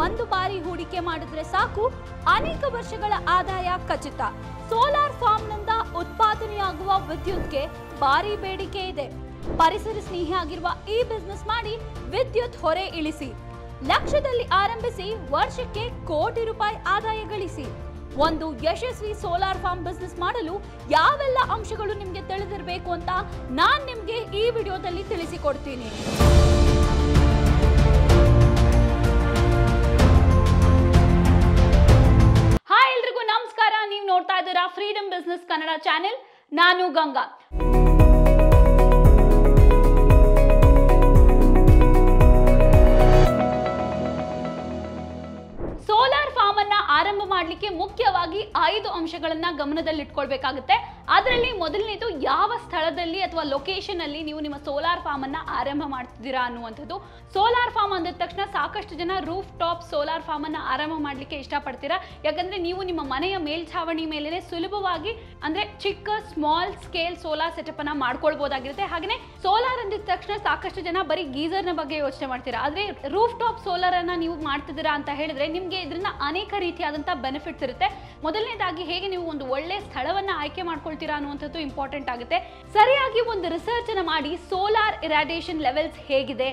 ಒಂದು ಬಾರಿ ಹೂಡಿಕೆ ಮಾಡಿದ್ರೆ ಸಾಕು. ಅನೇಕ ವರ್ಷಗಳ ಆದಾಯ ಖಚಿತ. ಸೋಲಾರ್ ಫಾರ್ಮ್ನಿಂದ ಉತ್ಪಾದನೆಯಾಗುವ ವಿದ್ಯುತ್ಗೆ ಭಾರಿ ಬೇಡಿಕೆ ಇದೆ. ಪರಿಸರ ಸ್ನೇಹಿ ಆಗಿರುವ ಈ ಬಿಸ್ನೆಸ್ ಮಾಡಿ ವಿದ್ಯುತ್ ಹೊರೆ ಇಳಿಸಿ. ಲಕ್ಷದಲ್ಲಿ ಆರಂಭಿಸಿ ವರ್ಷಕ್ಕೆ ಕೋಟಿ ರೂಪಾಯಿ ಆದಾಯ ಗಳಿಸಿ. ಒಂದು ಯಶಸ್ವಿ ಸೋಲಾರ್ ಫಾರ್ಮ್ ಬಿಸ್ನೆಸ್ ಮಾಡಲು ಯಾವೆಲ್ಲ ಅಂಶಗಳು ನಿಮಗೆ ತಿಳಿದಿರಬೇಕು ಅಂತ ನಾನು ನಿಮಗೆ ಈ ವಿಡಿಯೋದಲ್ಲಿ ತಿಳಿಸಿಕೊಡ್ತೀನಿ. ನೀವು ನೋಡ್ತಾ ಇದ್ದೀರಾ ಫ್ರೀಡಮ್ ಬಿಸ್ನೆಸ್ ಕನ್ನಡ ಚಾನೆಲ್ ನಾನು ಗಂಗಾ ಸೋಲಾರ್ ಫಾರ್ಮ್ ಅನ್ನ ಆರಂಭ ಮಾಡಲಿಕ್ಕೆ ಮುಖ್ಯವಾಗಿ ಐದು ಅಂಶಗಳನ್ನ ಗಮನದಲ್ಲಿಟ್ಕೊಳ್ಬೇಕಾಗುತ್ತೆ. ಅದರಲ್ಲಿ ಮೊದಲನೇದು ಯಾವ ಸ್ಥಳದಲ್ಲಿ ಅಥವಾ ಲೊಕೇಶನ್ ಅಲ್ಲಿ ನೀವು ನಿಮ್ಮ ಸೋಲಾರ್ ಫಾರ್ಮ್ ಅನ್ನ ಆರಂಭ ಮಾಡ್ತಿದ್ದೀರಾ ಅನ್ನುವಂಥದ್ದು. ಸೋಲಾರ್ ಫಾರ್ಮ್ ಅಂದ ತಕ್ಷಣ ಸಾಕಷ್ಟು ಜನ ರೂಫ್ ಟಾಪ್ ಸೋಲಾರ್ ಫಾರ್ಮ್ ಅನ್ನ ಆರಂಭ ಮಾಡಲಿಕ್ಕೆ ಇಷ್ಟಪಡ್ತೀರಾ? ಯಾಕಂದ್ರೆ ನೀವು ನಿಮ್ಮ ಮನೆಯ ಮೇಲ್ಛಾವಣಿ ಮೇಲೆ ಸುಲಭವಾಗಿ, ಅಂದ್ರೆ ಚಿಕ್ಕ ಸ್ಮಾಲ್ ಸ್ಕೇಲ್ ಸೋಲಾರ್ ಸೆಟಪ್ ಅನ್ನ ಮಾಡ್ಕೊಳ್ಬಹುದಾಗಿರುತ್ತೆ ಹಾಗೆ ಸೋಲಾರ್ ಅಂದಿದ ತಕ್ಷಣ ಸಾಕಷ್ಟು ಜನ ಬರೀ ಗೀಸರ್ನ ಬಗ್ಗೆ ಯೋಚನೆ ಮಾಡ್ತೀರಾ. ಆದ್ರೆ ರೂಫ್ ಟಾಪ್ ಸೋಲಾರ್ ಅನ್ನ ನೀವು ಮಾಡ್ತಿದ್ದೀರಾ ಅಂತ ಹೇಳಿದ್ರೆ ನಿಮ್ಗೆ ಇದರಿಂದ ಅನೇಕ ರೀತಿಯಾದಂತ ಬೆನಿಫಿಟ್ಸ್ ಇರುತ್ತೆ. ಮೊದಲನೇದಾಗಿ ಹೇಗೆ ನೀವು ಒಂದು ಒಳ್ಳೆ ಸ್ಥಳವನ್ನ ಆಯ್ಕೆ ಮಾಡ್ಕೊಳ್ತೀರಾ ಅನ್ನುವಂಥದ್ದು ಇಂಪಾರ್ಟೆಂಟ್ ಆಗುತ್ತೆ. ಸರಿಯಾಗಿ ಒಂದು ರಿಸರ್ಚ್ ಅನ್ನ ಮಾಡಿ ಸೋಲಾರ್ ಇರಾಡಿಯೇಷನ್ ಲೆವೆಲ್ಸ್ ಹೇಗಿದೆ?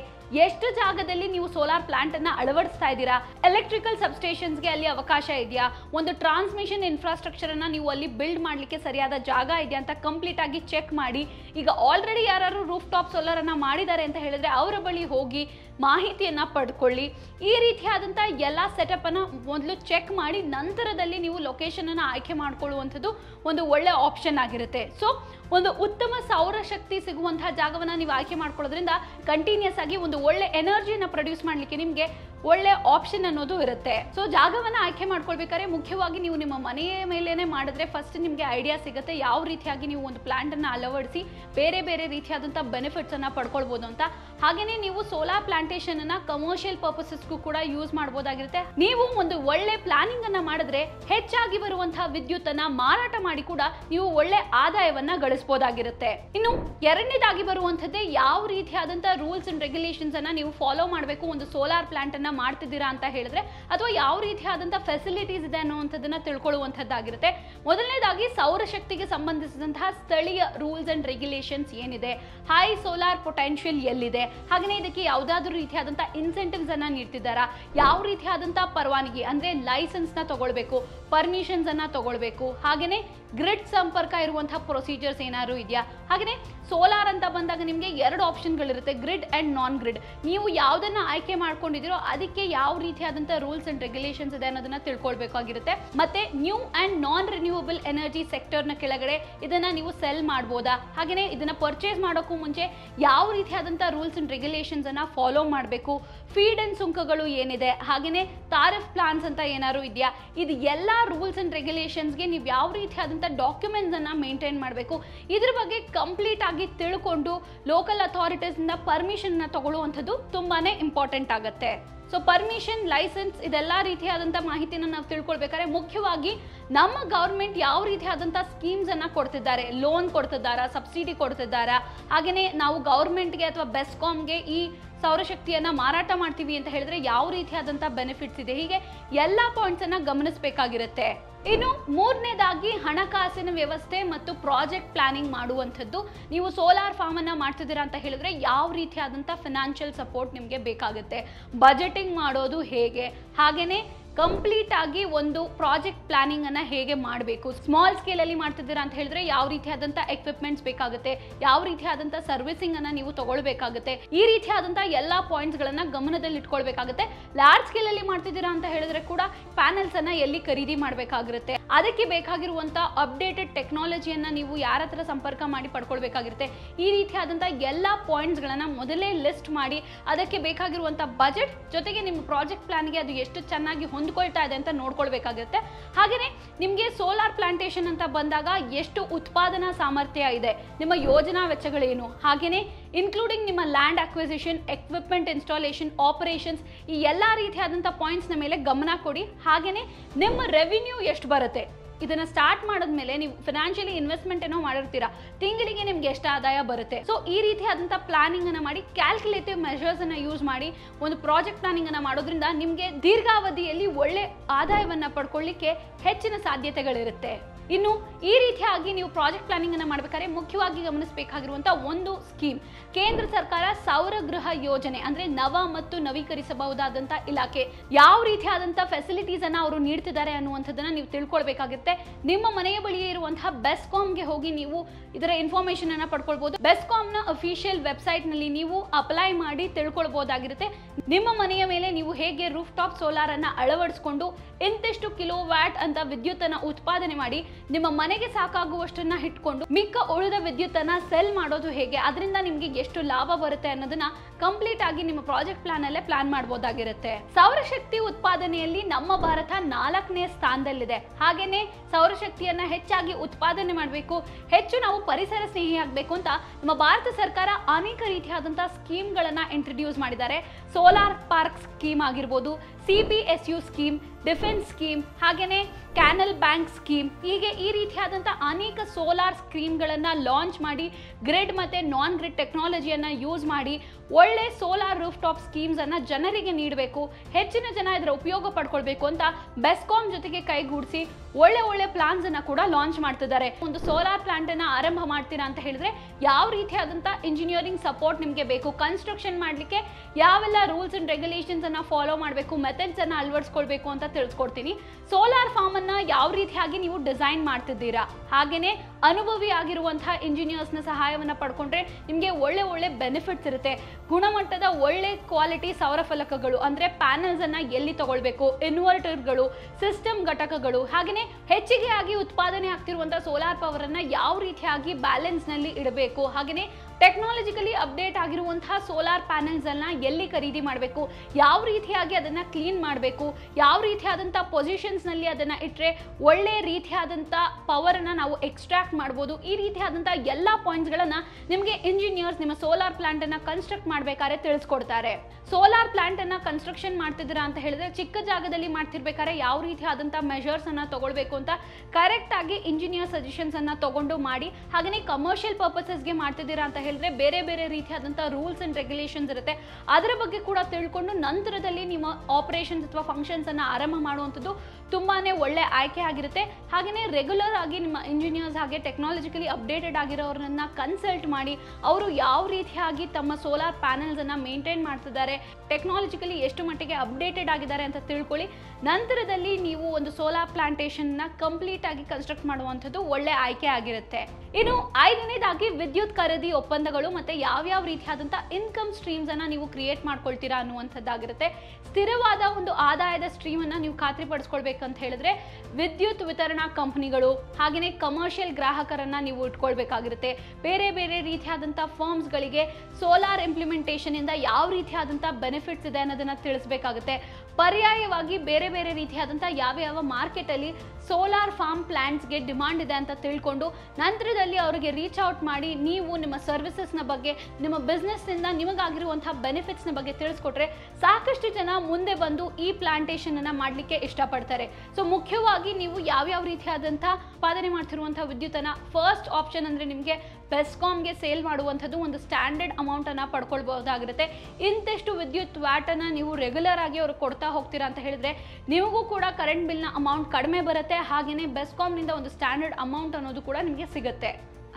ಎಷ್ಟು ಜಾಗದಲ್ಲಿ ನೀವು ಸೋಲಾರ್ ಪ್ಲಾಂಟ್ ಅನ್ನ ಅಳವಡಿಸ್ತಾ ಇದ್ದೀರಾ? ಎಲೆಕ್ಟ್ರಿಕಲ್ ಸಬ್ಸ್ಟೇಷನ್ಸ್ಗೆ ಅಲ್ಲಿ ಅವಕಾಶ ಇದೆಯಾ? ಒಂದು ಟ್ರಾನ್ಸ್ಮಿಷನ್ ಇನ್ಫ್ರಾಸ್ಟ್ರಕ್ಚರ್ ಅನ್ನ ನೀವು ಅಲ್ಲಿ ಬಿಲ್ಡ್ ಮಾಡಲಿಕ್ಕೆ ಸರಿಯಾದ ಜಾಗ ಇದೆಯಾ ಅಂತ ಕಂಪ್ಲೀಟ್ ಆಗಿ ಚೆಕ್ ಮಾಡಿ. ಈಗ ಆಲ್ರೆಡಿ ಯಾರು ರೂಫ್ ಟಾಪ್ ಸೋಲಾರ್ ಅನ್ನ ಮಾಡಿದ್ದಾರೆ ಅಂತ ಹೇಳಿದ್ರೆ ಅವರ ಬಳಿ ಹೋಗಿ ಮಾಹಿತಿಯನ್ನ ಪಡ್ಕೊಳ್ಳಿ. ಈ ರೀತಿಯಾದಂಥ ಎಲ್ಲ ಸೆಟಪ್ ಅನ್ನ ಮೊದಲು ಚೆಕ್ ಮಾಡಿ, ನಂತರದಲ್ಲಿ ನೀವು ಲೊಕೇಶನ್ ಅನ್ನ ಆಯ್ಕೆ ಮಾಡ್ಕೊಳ್ಳುವಂಥದ್ದು ಒಂದು ಒಳ್ಳೆ ಆಪ್ಷನ್ ಆಗಿರುತ್ತೆ. ಸೊ ಒಂದು ಉತ್ತಮ ಸೌರಶಕ್ತಿ ಸಿಗುವಂತಹ ಜಾಗವನ್ನ ನೀವು ಆಯ್ಕೆ ಮಾಡ್ಕೊಳ್ಳೋದ್ರಿಂದ ಕಂಟಿನ್ಯೂಸ್ ಆಗಿ ಒಂದು ಒಳ್ಳೆ ಎನರ್ಜಿನ ಪ್ರೊಡ್ಯೂಸ್ ಮಾಡಲಿಕ್ಕೆ ನಿಮಗೆ ಒಳ್ಳೆ ಆಪ್ಷನ್ ಅನ್ನೋದು ಇರುತ್ತೆ. ಸೊ ಜಾಗವನ್ನ ಆಯ್ಕೆ ಮಾಡ್ಕೊಳ್ಬೇಕಾದ್ರೆ ಮುಖ್ಯವಾಗಿ ನೀವು ನಿಮ್ಮ ಮನೆಯ ಮೇಲೇನೆ ಮಾಡಿದ್ರೆ ಫಸ್ಟ್ ನಿಮಗೆ ಐಡಿಯಾ ಸಿಗುತ್ತೆ. ಯಾವ ರೀತಿಯಾಗಿ ನೀವು ಒಂದು ಪ್ಲಾಂಟ್ ಅನ್ನ ಅಳವಡಿಸಿ ಬೇರೆ ಬೇರೆ ರೀತಿಯಾದಂತಹ ಬೆನಿಫಿಟ್ಸ್ ಅನ್ನ ಪಡ್ಕೊಳ್ಬೋದು ಅಂತ. ಹಾಗೇನೆ ನೀವು ಸೋಲಾರ್ ಪ್ಲಾಂಟೇಶನ್ ಅನ್ನ ಕಮರ್ಷಿಯಲ್ ಪರ್ಪಸಸ್ಗೂ ಕೂಡ ಯೂಸ್ ಮಾಡಬಹುದಾಗಿರುತ್ತೆ ನೀವು ಒಂದು ಒಳ್ಳೆ ಪ್ಲಾನಿಂಗ್ ಅನ್ನ ಮಾಡಿದ್ರೆ ಹೆಚ್ಚಾಗಿ ಬರುವಂತಹ ವಿದ್ಯುತ್ ಅನ್ನ ಮಾರಾಟ ಮಾಡಿ ಕೂಡ ನೀವು ಒಳ್ಳೆ ಆದಾಯವನ್ನ ಗಳಿಸಬಹುದಾಗಿರುತ್ತೆ ಇನ್ನು ಎರಡನೇದಾಗಿ ಬರುವಂತದ್ದೇ ಯಾವ ರೀತಿಯಾದಂತ ರೂಲ್ಸ್ ಅಂಡ್ ರೆಗ್ಯುಲೇಷನ್ಸ್ ಅನ್ನ ನೀವು ಫಾಲೋ ಮಾಡಬೇಕು, ಒಂದು ಸೋಲಾರ್ ಪ್ಲಾಂಟ್ ಅನ್ನ ಮಾಡ್ತಿದ್ದೀರಾ ಅಂತ ಹೇಳಿದ್ರೆ ಅಥವಾ ಯಾವ ರೀತಿಯಾದಂಥ ಫೆಸಿಲಿಟೀಸ್ ಇದೆ ಅನ್ನುವಂಥದ್ದನ್ನು ತಿಳ್ಕೊಳ್ಳುವಂಥದ್ದಾಗಿರುತ್ತೆ. ಮೊದಲನೇದಾಗಿ ಸೌರಶಕ್ತಿಗೆ ಸಂಬಂಧಿಸಿದಂತಹ ಸ್ಥಳೀಯ ರೂಲ್ಸ್ ಅಂಡ್ ರೆಗ್ಯುಲೇಷನ್ಸ್ ಏನಿದೆ? ಹೈ ಸೋಲಾರ್ ಪೊಟೆನ್ಷಿಯಲ್ ಎಲ್ಲಿದೆ? ಹಾಗೆಯೇ ಇದಕ್ಕೆ ಯಾವುದಾದ್ರೂ ರೀತಿಯಾದಂಥ ಇನ್ಸೆಂಟಿವ್ಸ್ ಅನ್ನ ನೀಡ್ತಿದ್ದಾರಾ? ಯಾವ ರೀತಿಯಾದಂಥ ಪರವಾನಗಿ, ಅಂದ್ರೆ ಲೈಸೆನ್ಸ್ನ ತಗೊಳ್ಬೇಕು? ಪರ್ಮಿಷನ್ಸ್ ಅನ್ನ ತಗೊಳ್ಬೇಕು. ಹಾಗೇನೆ ಗ್ರಿಡ್ ಸಂಪರ್ಕ ಇರುವಂತಹ ಪ್ರೊಸೀಜರ್ಸ್ ಏನಾದ್ರು ಇದೆಯಾ? ಹಾಗೇನೆ ಸೋಲಾರ್ ಅಂತ ಬಂದಾಗ ನಿಮಗೆ ಎರಡು ಆಪ್ಷನ್ಗಳಿರುತ್ತೆ ಗ್ರಿಡ್ ಅಂಡ್ ನಾನ್ ಗ್ರಿಡ್ ನೀವು ಯಾವುದನ್ನ ಆಯ್ಕೆ ಮಾಡ್ಕೊಂಡಿದ್ದೀರೋ ಅದಕ್ಕೆ ಯಾವ ರೀತಿಯಾದಂಥ ರೂಲ್ಸ್ ಅಂಡ್ ರೆಗ್ಯುಲೇಷನ್ಸ್ ಇದೆ ಅನ್ನೋದನ್ನ ತಿಳ್ಕೊಳ್ಬೇಕಾಗಿರುತ್ತೆ. ಮತ್ತೆ new and non renewable energy ಸೆಕ್ಟರ್ನ ಕೆಳಗಡೆ ಇದನ್ನ ನೀವು ಸೆಲ್ ಮಾಡ್ಬೋದಾ? ಹಾಗೆಯೇ ಇದನ್ನ ಪರ್ಚೇಸ್ ಮಾಡೋಕ್ಕೂ ಮುಂಚೆ ಯಾವ ರೀತಿಯಾದಂಥ ರೂಲ್ಸ್ ಅಂಡ್ ರೆಗ್ಯುಲೇಷನ್ಸ್ ಅನ್ನ ಫಾಲೋ ಮಾಡಬೇಕು? ಫೀಡ್ ಅಂಡ್ ಸುಂಕಗಳು ಏನಿದೆ? ಹಾಗೆಯೇ ತಾರಿಫ್ ಪ್ಲಾನ್ಸ್ ಅಂತ ಏನಾದ್ರು ಇದೆಯಾ? ಇದು ಎಲ್ಲ ರೂಲ್ಸ್ ಆ್ಯಂಡ್ ರೆಗ್ಯುಲೇಷನ್ಸ್ಗೆ ನೀವು ಯಾವ ರೀತಿಯಾದಂಥ ಡಾಕ್ಯುಮೆಂಟ್ಸನ್ನು ಮೇಂಟೈನ್ ಮಾಡಬೇಕು, ಇದ್ರ ಬಗ್ಗೆ ಕಂಪ್ಲೀಟ್ ಆಗಿ ತಿಳ್ಕೊಂಡು ಲೋಕಲ್ ಅಥಾರಿಟೀಸ್ನ ಪರ್ಮಿಷನ್ನ ತಗೊಳ್ಳುವಂಥದ್ದು ತುಂಬಾ ಇಂಪಾರ್ಟೆಂಟ್ ಆಗುತ್ತೆ. ಸೊ ಪರ್ಮಿಷನ್ ಲೈಸೆನ್ಸ್ ಇದೆಲ್ಲ ರೀತಿಯಾದಂಥ ಮಾಹಿತಿನ ನಾವು ತಿಳ್ಕೊಳ್ಬೇಕಾದ್ರೆ ಮುಖ್ಯವಾಗಿ ನಮ್ಮ ಗೌರ್ಮೆಂಟ್ ಯಾವ ರೀತಿಯಾದಂಥ ಸ್ಕೀಮ್ಸ್ ಅನ್ನ ಕೊಡ್ತಿದ್ದಾರೆ ಲೋನ್ ಕೊಡ್ತಿದ್ದಾರಾ ಸಬ್ಸಿಡಿ ಕೊಡ್ತಿದ್ದಾರಾ ಹಾಗೆಯೇ ನಾವು ಗೌರ್ಮೆಂಟ್ಗೆ ಅಥವಾ ಬೆಸ್ಕಾಮ್ಗೆ ಈ ಸೌರಶಕ್ತಿಯನ್ನ ಮಾರಾಟ ಮಾಡ್ತೀವಿ ಅಂತ ಹೇಳಿದ್ರೆ ಯಾವ ರೀತಿಯಾದಂಥ ಬೆನಿಫಿಟ್ಸ್ ಇದೆ? ಹೀಗೆ ಎಲ್ಲ ಪಾಯಿಂಟ್ಸ್ ಅನ್ನ ಗಮನಿಸಬೇಕಾಗಿರುತ್ತೆ. ಇನ್ನು ಮೂರನೇದಾಗಿ ಹಣಕಾಸಿನ ವ್ಯವಸ್ಥೆ ಮತ್ತು ಪ್ರಾಜೆಕ್ಟ್ ಪ್ಲಾನಿಂಗ್ ಮಾಡುವಂಥದ್ದು. ನೀವು ಸೋಲಾರ್ ಫಾರ್ಮ್ ಅನ್ನ ಮಾಡ್ತಿದ್ದೀರಾ ಅಂತ ಹೇಳಿದ್ರೆ ಯಾವ ರೀತಿಯಾದಂಥ ಫಿನಾನ್ಷಿಯಲ್ ಸಪೋರ್ಟ್ ನಿಮಗೆ ಬೇಕಾಗುತ್ತೆ? ಬಜೆಟಿಂಗ್ ಮಾಡೋದು ಹೇಗೆ? ಹಾಗೇನೆ ಕಂಪ್ಲೀಟ್ ಆಗಿ ಒಂದು ಪ್ರಾಜೆಕ್ಟ್ ಪ್ಲಾನಿಂಗ್ ಅನ್ನ ಹೇಗೆ ಮಾಡಬೇಕು? ಸ್ಮಾಲ್ ಸ್ಕೇಲ್ ಅಲ್ಲಿ ಮಾಡ್ತಿದ್ದೀರಾ ಅಂತ ಹೇಳಿದ್ರೆ ಯಾವ ರೀತಿಯಾದಂತಹ ಎಕ್ವಿಪ್ಮೆಂಟ್ಸ್ ಬೇಕಾಗುತ್ತೆ, ಯಾವ ರೀತಿಯಾದಂತಹ ಸರ್ವಿಸಿಂಗ್ ಅನ್ನ ನೀವು ತಗೊಳ್ಬೇಕಾಗುತ್ತೆ, ಈ ರೀತಿಯಾದಂತಹ ಎಲ್ಲಾ ಪಾಯಿಂಟ್ಸ್ ಗಳನ್ನ ಗಮನದಲ್ಲಿ ಇಟ್ಕೊಳ್ಬೇಕಾಗುತ್ತೆ. ಲಾರ್ಜ್ ಸ್ಕೇಲ್ ಅಲ್ಲಿ ಮಾಡ್ತಿದ್ದೀರಾ ಅಂತ ಹೇಳಿದ್ರೆ ಕೂಡ ಪ್ಯಾನಲ್ಸ್ ಅನ್ನ ಎಲ್ಲಿ ಖರೀದಿ ಮಾಡಬೇಕಾಗಿರುತ್ತೆ, ಅದಕ್ಕೆ ಬೇಕಾಗಿರುವಂತ ಅಪ್ಡೇಟೆಡ್ ಟೆಕ್ನಾಲಜಿಯನ್ನ ನೀವು ಯಾರ ಹತ್ರ ಸಂಪರ್ಕ ಮಾಡಿ ಪಡ್ಕೊಳ್ಬೇಕಾಗಿರುತ್ತೆ, ಈ ರೀತಿಯಾದಂತಹ ಎಲ್ಲಾ ಪಾಯಿಂಟ್ಸ್ ಗಳನ್ನ ಮೊದಲೇ ಲಿಸ್ಟ್ ಮಾಡಿ, ಅದಕ್ಕೆ ಬೇಕಾಗಿರುವಂತ ಬಜೆಟ್ ಜೊತೆಗೆ ನಿಮ್ಮ ಪ್ರಾಜೆಕ್ಟ್ ಪ್ಲಾನ್ಗೆ ಅದು ಎಷ್ಟು ಚೆನ್ನಾಗಿ ಹೊಂದ್ಕೊಳ್ತಾ ಇದೆ ಅಂತ ನೋಡ್ಕೊಳ್ಬೇಕಾಗುತ್ತೆ ಹಾಗೆಯೇ ನಿಮಗೆ ಸೋಲಾರ್ ಪ್ಲಾಂಟೇಶನ್ ಅಂತ ಬಂದಾಗ ಎಷ್ಟು ಉತ್ಪಾದನಾ ಸಾಮರ್ಥ್ಯ ಇದೆ, ನಿಮ್ಮ ಯೋಜನಾ ವೆಚ್ಚಗಳೇನು? ಹಾಗೆಯೇ ಇನ್ಕ್ಲೂಡಿಂಗ್ ನಿಮ್ಮ land acquisition equipment installation operations ಈ ಎಲ್ಲ ರೀತಿಯಾದಂಥ ಪಾಯಿಂಟ್ಸ್ನ ಮೇಲೆ ಗಮನ ಕೊಡಿ. ಹಾಗೆಯೇ ನಿಮ್ಮ ರೆವಿನ್ಯೂ ಎಷ್ಟು ಬರುತ್ತೆ? ಇದನ್ನ ಸ್ಟಾರ್ಟ್ ಮಾಡಿದ್ಮೇಲೆ ನೀವು ಫಿನಾನ್ಷಿಯಲಿ ಇನ್ವೆಸ್ಟ್ಮೆಂಟ್ ಏನೋ ಮಾಡಿರ್ತೀರಾ, ತಿಂಗಳಿಗೆ ನಿಮ್ಗೆ ಎಷ್ಟು ಆದಾಯ ಬರುತ್ತೆ. ಸೊ ಈ ರೀತಿಯಾದಂಥ ಪ್ಲಾನಿಂಗ್ ಅನ್ನ ಮಾಡಿ ಕ್ಯಾಲ್ಕುಲೇಟಿವ್ ಮೆಷರ್ಸ್ ಅನ್ನ ಯೂಸ್ ಮಾಡಿ, ಒಂದು ಪ್ರಾಜೆಕ್ಟ್ ಪ್ಲಾನಿಂಗ್ ಅನ್ನ ಮಾಡೋದ್ರಿಂದ ನಿಮ್ಗೆ ದೀರ್ಘಾವಧಿಯಲ್ಲಿ ಒಳ್ಳೆ ಆದಾಯವನ್ನ ಪಡ್ಕೊಳ್ಳಿಕ್ಕೆ ಹೆಚ್ಚಿನ ಸಾಧ್ಯತೆಗಳಿರುತ್ತೆ. ಇನ್ನು ಈ ರೀತಿಯಾಗಿ ನೀವು ಪ್ರಾಜೆಕ್ಟ್ ಪ್ಲಾನಿಂಗ್ ಅನ್ನು ಮಾಡಬೇಕಾದ್ರೆ ಮುಖ್ಯವಾಗಿ ಗಮನಿಸಬೇಕಾಗಿರುವಂತಹ ಒಂದು ಸ್ಕೀಮ್. ಕೇಂದ್ರ ಸರ್ಕಾರ ಸೌರ ಗೃಹ ಯೋಜನೆ ಅಂದ್ರೆ ನವ ಮತ್ತು ನವೀಕರಿಸಬಹುದಾದಂತ ಇಲಾಖೆ. ಯಾವ ರೀತಿಯಾದಂತಹ ಫೆಸಿಲಿಟೀಸ್ ಅನ್ನ ಅವರು ನೀಡ್ತಿದ್ದಾರೆ ಅನ್ನುವಂಥದ್ದನ್ನ ನೀವು ತಿಳ್ಕೊಳ್ಬೇಕಾಗುತ್ತೆ. ನಿಮ್ಮ ಮನೆಯ ಬಳಿಯೇ ಇರುವಂತಹ ಬೆಸ್ಕಾಮ್ಗೆ ಹೋಗಿ ನೀವು ಇದರ ಇನ್ಫಾರ್ಮೇಶನ್ ಅನ್ನ ಪಡ್ಕೊಳ್ಬಹುದು ಬೆಸ್ಕಾಮ್ನ ಅಫಿಷಿಯಲ್ ವೆಬ್ಸೈಟ್ನಲ್ಲಿ ನೀವು ಅಪ್ಲೈ ಮಾಡಿ ತಿಳ್ಕೊಳ್ಬಹುದಾಗಿರುತ್ತೆ ನಿಮ್ಮ ಮನೆಯ ಮೇಲೆ ನೀವು ಹೇಗೆ ರೂಫ್ ಟಾಪ್ ಸೋಲಾರ್ ಅನ್ನ ಅಳವಡಿಸಿಕೊಂಡು ಇಂತಿಷ್ಟು ಕಿಲೋ ವ್ಯಾಟ್ ಅಂತ ವಿದ್ಯುತ್ ಅನ್ನ ಉತ್ಪಾದನೆ ಮಾಡಿ ನಿಮ್ಮ ಮನೆಗೆ ಸಾಕಾಗುವಷ್ಟನ್ನ ಇಟ್ಕೊಂಡು ಮಿಕ್ಕ ಉಳಿದ ವಿದ್ಯುತ್ ಅನ್ನ ಸೆಲ್ ಮಾಡೋದು ಹೇಗೆ? ಅದರಿಂದ ನಿಮ್ಗೆ ಎಷ್ಟು ಲಾಭ ಬರುತ್ತೆ ಅನ್ನೋದನ್ನ ಕಂಪ್ಲೀಟ್ ಆಗಿ ನಿಮ್ಮ ಪ್ರಾಜೆಕ್ಟ್ ಪ್ಲಾನ್ ಅಲ್ಲೇ ಪ್ಲಾನ್ ಮಾಡಬಹುದಾಗಿರುತ್ತೆ ಸೌರಶಕ್ತಿ ಉತ್ಪಾದನೆಯಲ್ಲಿ ನಮ್ಮ ಭಾರತ ನಾಲ್ಕನೇ ಸ್ಥಾನದಲ್ಲಿದೆ. ಹಾಗೇನೆ ಸೌರಶಕ್ತಿಯನ್ನ ಹೆಚ್ಚಾಗಿ ಉತ್ಪಾದನೆ ಮಾಡಬೇಕು, ಹೆಚ್ಚು ನಾವು ಪರಿಸರ ಸ್ನೇಹಿ ಆಗಬೇಕು ಅಂತ ನಮ್ಮ ಭಾರತ ಸರ್ಕಾರ ಅನೇಕ ರೀತಿಯಾದಂತಹ ಸ್ಕೀಮ್ಗಳನ್ನ ಇಂಟ್ರೊಡ್ಯೂಸ್ ಮಾಡಿದ್ದಾರೆ. ಸೋಲಾರ್ ಪಾರ್ಕ್ ಸ್ಕೀಮ್ ಆಗಿರ್ಬೋದು C P S U scheme defence scheme ಹಾಗೆಯೇ ಕ್ಯಾನಲ್ ಬ್ಯಾಂಕ್ ಸ್ಕೀಮ್ ಹೀಗೆ ಈ ರೀತಿಯಾದಂಥ ಅನೇಕ ಸೋಲಾರ್ ಸ್ಕೀಮ್ಗಳನ್ನು ಲಾಂಚ್ ಮಾಡಿ ಗ್ರಿಡ್ ಮತ್ತು ನಾನ್ ಗ್ರಿಡ್ ಟೆಕ್ನಾಲಜಿಯನ್ನು ಯೂಸ್ ಮಾಡಿ, ಒಳ್ಳೆ ಸೋಲಾರ್ ರೂಫ್ ಟಾಪ್ ಸ್ಕೀಮ್ಸನ್ನು ಜನರಿಗೆ ನೀಡಬೇಕು, ಹೆಚ್ಚಿನ ಜನ ಇದರ ಉಪಯೋಗ ಪಡ್ಕೊಳ್ಬೇಕು ಅಂತ ಬೆಸ್ಕಾಮ್ ಜೊತೆಗೆ ಕೈಗೂಡಿಸಿ ಒಳ್ಳೆ ಒಳ್ಳೆ ಪ್ಲಾನ್ಸ್ ಅನ್ನ ಕೂಡ ಲಾಂಚ್ ಮಾಡ್ತಿದ್ದಾರೆ. ಒಂದು ಸೋಲಾರ್ ಪ್ಲಾಂಟ್ ಅನ್ನ ಆರಂಭ ಮಾಡ್ತೀರಾ ಅಂತ ಹೇಳಿದ್ರೆ ಯಾವ ರೀತಿಯಾದಂಥ ಇಂಜಿನಿಯರಿಂಗ್ ಸಪೋರ್ಟ್ ನಿಮಗೆ ಬೇಕು? ಕನ್ಸ್ಟ್ರಕ್ಷನ್ ಮಾಡಲಿಕ್ಕೆ ಯಾವೆಲ್ಲ ರೂಲ್ಸ್ ಅಂಡ್ ರೆಗ್ಯುಲೇಷನ್ಸ್ ಅನ್ನ ಫಾಲೋ ಮಾಡಬೇಕು? ಮೆಥಡ್ಸ್ ಅನ್ನ ಅಳವಡಿಸ್ಕೊಳ್ಬೇಕು ಅಂತ ತಿಳಿಸ್ಕೊಡ್ತೀನಿ. ಸೋಲಾರ್ ಫಾರ್ಮ್ ಅನ್ನ ಯಾವ ರೀತಿಯಾಗಿ ನೀವು ಡಿಸೈನ್ ಮಾಡ್ತಿದ್ದೀರಾ? ಹಾಗೇನೆ ಅನುಭವಿ ಆಗಿರುವಂತಹ ಇಂಜಿನಿಯರ್ಸ್ನ ಸಹಾಯವನ್ನು ಪಡ್ಕೊಂಡ್ರೆ ನಿಮಗೆ ಒಳ್ಳೆ ಒಳ್ಳೆ ಬೆನಿಫಿಟ್ಸ್ ಇರುತ್ತೆ. ಗುಣಮಟ್ಟದ ಒಳ್ಳೆ ಕ್ವಾಲಿಟಿ ಸೌರ ಫಲಕಗಳು ಅಂದರೆ ಪ್ಯಾನಲ್ಸನ್ನು ಎಲ್ಲಿ ತಗೊಳ್ಬೇಕು ಇನ್ವರ್ಟರ್ಗಳು ಸಿಸ್ಟಮ್ ಘಟಕಗಳು ಹಾಗೆಯೇ ಹೆಚ್ಚಿಗೆ ಆಗಿ ಉತ್ಪಾದನೆ ಆಗ್ತಿರುವಂಥ ಸೋಲಾರ್ ಪವರನ್ನು ಯಾವ ರೀತಿಯಾಗಿ ಬ್ಯಾಲೆನ್ಸ್ನಲ್ಲಿ ಇಡಬೇಕು ಹಾಗೆಯೇ ಟೆಕ್ನಾಲಜಿಕಲಿ ಅಪ್ಡೇಟ್ ಆಗಿರುವಂತಹ ಸೋಲಾರ್ ಪ್ಯಾನೆಲ್ಸ್ ಅನ್ನ ಎಲ್ಲಿ ಖರೀದಿ ಮಾಡಬೇಕು? ಯಾವ ರೀತಿಯಾಗಿ ಅದನ್ನ ಕ್ಲೀನ್ ಮಾಡಬೇಕು? ಯಾವ ರೀತಿಯಾದಂತಹ ಪೊಸಿಷನ್ಸ್ನಲ್ಲಿ ಅದನ್ನ ಇಟ್ಟರೆ ಒಳ್ಳೆ ರೀತಿಯಾದಂತಹ ಪವರ್ ಅನ್ನ ನಾವು ಎಕ್ಸ್ಟ್ರಾಕ್ಟ್ ಮಾಡಬಹುದು ಈ ರೀತಿಯಾದಂಥ ಎಲ್ಲ ಪಾಯಿಂಟ್ಸ್ಗಳನ್ನ ನಿಮಗೆ ಇಂಜಿನಿಯರ್ಸ್ ನಿಮ್ಮ ಸೋಲಾರ್ ಪ್ಲಾಂಟ್ ಅನ್ನ ಕನ್ಸ್ಟ್ರಕ್ಟ್ ಮಾಡಬೇಕಾದ್ರೆ ತಿಳಿಸ್ಕೊಡ್ತಾರೆ. ಸೋಲಾರ್ ಪ್ಲಾಂಟ್ ಅನ್ನ ಕನ್ಸ್ಟ್ರಕ್ಷನ್ ಮಾಡ್ತಿದ್ದೀರಾ ಅಂತ ಹೇಳಿದ್ರೆ ಚಿಕ್ಕ ಜಾಗದಲ್ಲಿ ಮಾಡ್ತಿರ್ಬೇಕಾದ್ರೆ ಯಾವ ರೀತಿಯಾದಂತಹ ಮೆಷರ್ಸ್ ಅನ್ನ ತಗೊಳ್ಬೇಕು ಅಂತ ಕರೆಕ್ಟ್ ಆಗಿ ಇಂಜಿನಿಯರ್ ಸಜೆಷನ್ಸ್ ಅನ್ನ ತಗೊಂಡು ಮಾಡಿ ಹಾಗೆಯೇ ಕಮರ್ಷಿಯಲ್ ಪರ್ಪಸಸ್ಗೆ ಮಾಡ್ತಿದ್ದೀರಾ ಅಂತ ಹೇಳಿದ್ರೆ ಬೇರೆ ಬೇರೆ ರೀತಿಯಾದಂಥ ರೂಲ್ಸ್ ಅಂಡ್ ರೆಗ್ಯುಲೇಷನ್ಸ್ ಇರುತ್ತೆ. ಅದರ ಬಗ್ಗೆ ಕೂಡ ತಿಳ್ಕೊಂಡು ನಂತರದಲ್ಲಿ ನಿಮ್ಮ ಆಪರೇಷನ್ಸ್ ಅಥವಾ ಫಂಕ್ಷನ್ಸ್ ಅನ್ನ ಆರಂಭ ಮಾಡುವಂಥದ್ದು ತುಂಬಾನೇ ಒಳ್ಳೆ ಆಯ್ಕೆ ಆಗಿರುತ್ತೆ. ಹಾಗೆಯೇ ರೆಗ್ಯುಲರ್ ಆಗಿ ನಿಮ್ಮ ಇಂಜಿನಿಯರ್ಸ್ ಹಾಗೆ ಟೆಕ್ನಾಲಜಿಕಲಿ ಅಪ್ಡೇಟೆಡ್ ಆಗಿರೋರನ್ನ ಕನ್ಸಲ್ಟ್ ಮಾಡಿ, ಅವರು ಯಾವ ರೀತಿಯಾಗಿ ತಮ್ಮ ಸೋಲಾರ್ ಪ್ಯಾನೆಲ್ಸ್ ಅನ್ನ ಮೇಂಟೈನ್ ಮಾಡ್ತಿದ್ದಾರೆ ಟೆಕ್ನಾಲಜಿಕಲಿ ಎಷ್ಟು ಮಟ್ಟಿಗೆ ಅಪ್ಡೇಟೆಡ್ ಆಗಿದ್ದಾರೆ ಅಂತ ತಿಳ್ಕೊಳ್ಳಿ. ನಂತರದಲ್ಲಿ ನೀವು ಒಂದು ಸೋಲಾರ್ ಪ್ಲಾಂಟೇಶನ್ನ ಕಂಪ್ಲೀಟ್ ಆಗಿ ಕನ್ಸ್ಟ್ರಕ್ಟ್ ಮಾಡುವಂಥದ್ದು ಒಳ್ಳೆ ಆಯ್ಕೆ ಆಗಿರುತ್ತೆ. ಇನ್ನು ಐದನೇದಾಗಿ ವಿದ್ಯುತ್ ಖರೀದಿ ಒಪ್ಪಂದಗಳು ಮತ್ತೆ ಯಾವ್ಯಾವ ರೀತಿಯಾದಂಥ ಇನ್ಕಮ್ ಸ್ಟ್ರೀಮ್ಸ್ ಅನ್ನ ನೀವು ಕ್ರಿಯೇಟ್ ಮಾಡ್ಕೊಳ್ತೀರಾ ಅನ್ನುವಂಥದ್ದಾಗಿರುತ್ತೆ. ಸ್ಥಿರವಾದ ಒಂದು ಆದಾಯದ ಸ್ಟ್ರೀಮ್ ಅನ್ನ ನೀವು ಖಾತ್ರಿಪಡಿಸ್ಕೊಳ್ಬೇಕಂತ ಹೇಳಿದ್ರೆ ವಿದ್ಯುತ್ ವಿತರಣಾ ಕಂಪನಿಗಳು ಹಾಗೆಯೇ ಕಮರ್ಷಿಯಲ್ ಗ್ರಾಹಕರನ್ನ ನೀವು ಇಟ್ಕೊಳ್ಬೇಕಾಗಿರುತ್ತೆ. ಬೇರೆ ಬೇರೆ ರೀತಿಯಾದಂಥ ಫರ್ಮ್ಸ್ಗಳಿಗೆ ಸೋಲಾರ್ ಇಂಪ್ಲಿಮೆಂಟೇಷನ್ ಇಂದ ಯಾವ ರೀತಿಯಾದಂಥ ಬೆನಿಫಿಟ್ಸ್ ಇದೆ ಅನ್ನೋದನ್ನ ತಿಳಿಸ್ಬೇಕಾಗುತ್ತೆ. ಪರ್ಯಾಯವಾಗಿ ಬೇರೆ ಬೇರೆ ರೀತಿಯಾದಂಥ ಯಾವ ಯಾವ ಮಾರ್ಕೆಟಲ್ಲಿ ಸೋಲಾರ್ ಫಾರ್ಮ್ ಪ್ಲಾಂಟ್ಸ್ಗೆ ಡಿಮಾಂಡ್ ಇದೆ ಅಂತ ತಿಳ್ಕೊಂಡು ನಂತರದಲ್ಲಿ ಅವರಿಗೆ ರೀಚ್ ಔಟ್ ಮಾಡಿ ನೀವು ನಿಮ್ಮ ಸರ್ವಿಸಸ್ನ ಬಗ್ಗೆ, ನಿಮ್ಮ ಬಿಸ್ನೆಸ್ನಿಂದ ನಿಮಗಾಗಿರುವಂತಹ ಬೆನಿಫಿಟ್ಸ್ನ ಬಗ್ಗೆ ತಿಳಿಸ್ಕೊಟ್ರೆ ಸಾಕಷ್ಟು ಜನ ಮುಂದೆ ಬಂದು ಈ ಪ್ಲಾಂಟೇಶನ್ ಅನ್ನ ಮಾಡಲಿಕ್ಕೆ ಇಷ್ಟಪಡ್ತಾರೆ. ಸೊ ಮುಖ್ಯವಾಗಿ ನೀವು ಯಾವ್ಯಾವ ರೀತಿಯಾದಂಥ ಉತ್ಪಾದನೆ ಮಾಡ್ತಿರುವಂಥ ವಿದ್ಯುತ್ತನ್ನು ಫಸ್ಟ್ ಆಪ್ಷನ್ ಅಂದ್ರೆ ನಿಮಗೆ ಬೆಸ್ಕಾಮ್ಗೆ ಸೇಲ್ ಮಾಡುವಂಥದ್ದು ಒಂದು ಸ್ಟ್ಯಾಂಡರ್ಡ್ ಅಮೌಂಟನ್ನು ಪಡ್ಕೊಳ್ಬಹುದಾಗಿರುತ್ತೆ ಇಂತಿಷ್ಟು ವಿದ್ಯುತ್ ವ್ಯಾಟನ್ನು ನೀವು ರೆಗ್ಯುಲರ್ ಆಗಿ ಅವ್ರು ಕೊಡ್ತಾ ಹೋಗ್ತೀರಾ ಅಂತ ಹೇಳಿದ್ರೆ ನಿಮಗೂ ಕೂಡ ಕರೆಂಟ್ ಬಿಲ್ನ ಅಮೌಂಟ್ ಕಡಿಮೆ ಬರುತ್ತೆ. ಹಾಗೆಯೇ ಬೆಸ್ಕಾಮ್ನಿಂದ ಒಂದು ಸ್ಟ್ಯಾಂಡರ್ಡ್ ಅಮೌಂಟ್ ಅನ್ನೋದು ಕೂಡ ನಿಮಗೆ ಸಿಗುತ್ತೆ.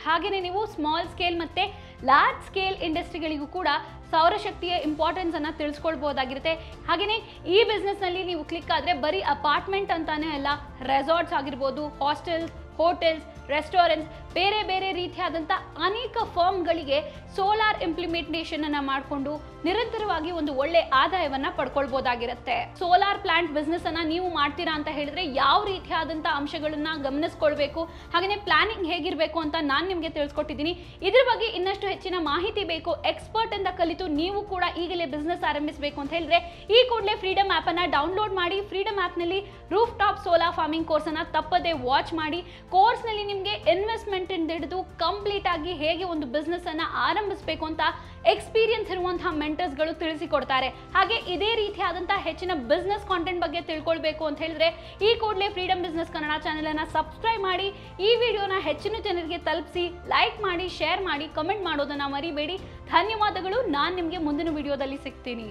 ಹಾಗೆಯೇ ನೀವು ಸ್ಮಾಲ್ ಸ್ಕೇಲ್ ಮತ್ತು ಲಾರ್ಜ್ ಸ್ಕೇಲ್ ಇಂಡಸ್ಟ್ರಿಗಳಿಗೂ ಕೂಡ ಸೌರಶಕ್ತಿಯ ಇಂಪಾರ್ಟೆನ್ಸ್ ತಿಳಿಸ್ಕೊಳ್ಬೋದಾಗಿರುತ್ತೆ. ಹಾಗೆಯೇ ಈ ಬಿಸ್ನೆಸ್ನಲ್ಲಿ ನೀವು ಕ್ಲಿಕ್ ಆದರೆ ಬರೀ ಅಪಾರ್ಟ್ಮೆಂಟ್ ಅಂತಾನೆ ಅಲ್ಲ ರೆಸಾರ್ಟ್ಸ್ ಆಗಿರ್ಬೋದು ಹಾಸ್ಟೆಲ್ಸ್ ಹೋಟೆಲ್ಸ್ ರೆಸ್ಟೋರೆಂಟ್ಸ್ ಬೇರೆ ಬೇರೆ ರೀತಿಯಾದಂಥ ಅನೇಕ ಫಾರ್ಮ್ಗಳಿಗೆ ಸೋಲಾರ್ ಇಂಪ್ಲಿಮೆಂಟೇಷನ್ ಅನ್ನ ಮಾಡಿಕೊಂಡು ನಿರಂತರವಾಗಿ ಒಂದು ಒಳ್ಳೆ ಆದಾಯವನ್ನ ಪಡ್ಕೊಳ್ಬಹುದಾಗಿರುತ್ತೆ ಸೋಲಾರ್ ಪ್ಲಾಂಟ್ ಬಿಸ್ನೆಸ್ ಅನ್ನ ನೀವು ಮಾಡ್ತೀರಾ ಅಂತ ಹೇಳಿದ್ರೆ ಯಾವ ರೀತಿಯಾದಂಥ ಅಂಶಗಳನ್ನ ಗಮನಿಸ್ಕೊಳ್ಬೇಕು ಹಾಗೆಯೇ ಪ್ಲಾನಿಂಗ್ ಹೇಗಿರಬೇಕು ಅಂತ ನಾನು ನಿಮಗೆ ತಿಳಿಸ್ಕೊಟ್ಟಿದ್ದೀನಿ. ಇದ್ರ ಬಗ್ಗೆ ಇನ್ನಷ್ಟು ಹೆಚ್ಚಿನ ಮಾಹಿತಿ ಬೇಕು ಎಕ್ಸ್ಪರ್ಟ್ ಅಂತ ಕಲಿತು ನೀವು ಕೂಡ ಈಗಲೇ ಬಿಸ್ನೆಸ್ ಆರಂಭಿಸಬೇಕು ಅಂತ ಹೇಳಿದ್ರೆ ಈ ಕೂಡಲೇ ಫ್ರೀಡಮ್ ಆಪ್ ಅನ್ನ ಡೌನ್ಲೋಡ್ ಮಾಡಿ ಫ್ರೀಡಮ್ನಲ್ಲಿ roof top solar farming course ಅನ್ನ ತಪ್ಪದೆ ವಾಚ್ ಮಾಡಿ ಕೋರ್ಸ್ನಲ್ಲಿ ನಿಮಗೆ ಇನ್ವೆಸ್ಟ್ಮೆಂಟ್ ಹಿಡಿದು ಕಂಪ್ಲೀಟ್ ಆಗಿ ಹೇಗೆ ಒಂದು ಬಿಸ್ನೆಸ್ ಅನ್ನ ಆರಂಭಿಸಬೇಕು ಅಂತ ಎಕ್ಸ್ಪೀರಿಯನ್ಸ್ ಇರುವಂತಹ ಮೆಂಟರ್ಸ್ಗಳು ತಿಳಿಸಿಕೊಡ್ತಾರೆ. ಹಾಗೆ ಇದೇ ರೀತಿಯಾದಂತಹ ಹೆಚ್ಚಿನ ಬಿಸ್ನೆಸ್ ಕಾಂಟೆಂಟ್ ಬಗ್ಗೆ ತಿಳ್ಕೊಳ್ಬೇಕು ಅಂತ ಹೇಳಿದ್ರೆ ಈ ಕೂಡಲೇ ಫ್ರೀಡಮ್ ಬಿಸ್ನೆಸ್ ಕನ್ನಡ ಚಾನೆಲ್ ಅನ್ನ ಸಬ್ಸ್ಕ್ರೈಬ್ ಮಾಡಿ, ಈ ವಿಡಿಯೋನ ಹೆಚ್ಚಿನ ಜನರಿಗೆ ತಲುಪಿಸಿ ಲೈಕ್ ಮಾಡಿ ಶೇರ್ ಮಾಡಿ ಕಮೆಂಟ್ ಮಾಡೋದನ್ನ ಮರಿಬೇಡಿ. ಧನ್ಯವಾದಗಳು. ನಾನು ನಿಮಗೆ ಮುಂದಿನ ವಿಡಿಯೋದಲ್ಲಿ ಸಿಗ್ತೀನಿ.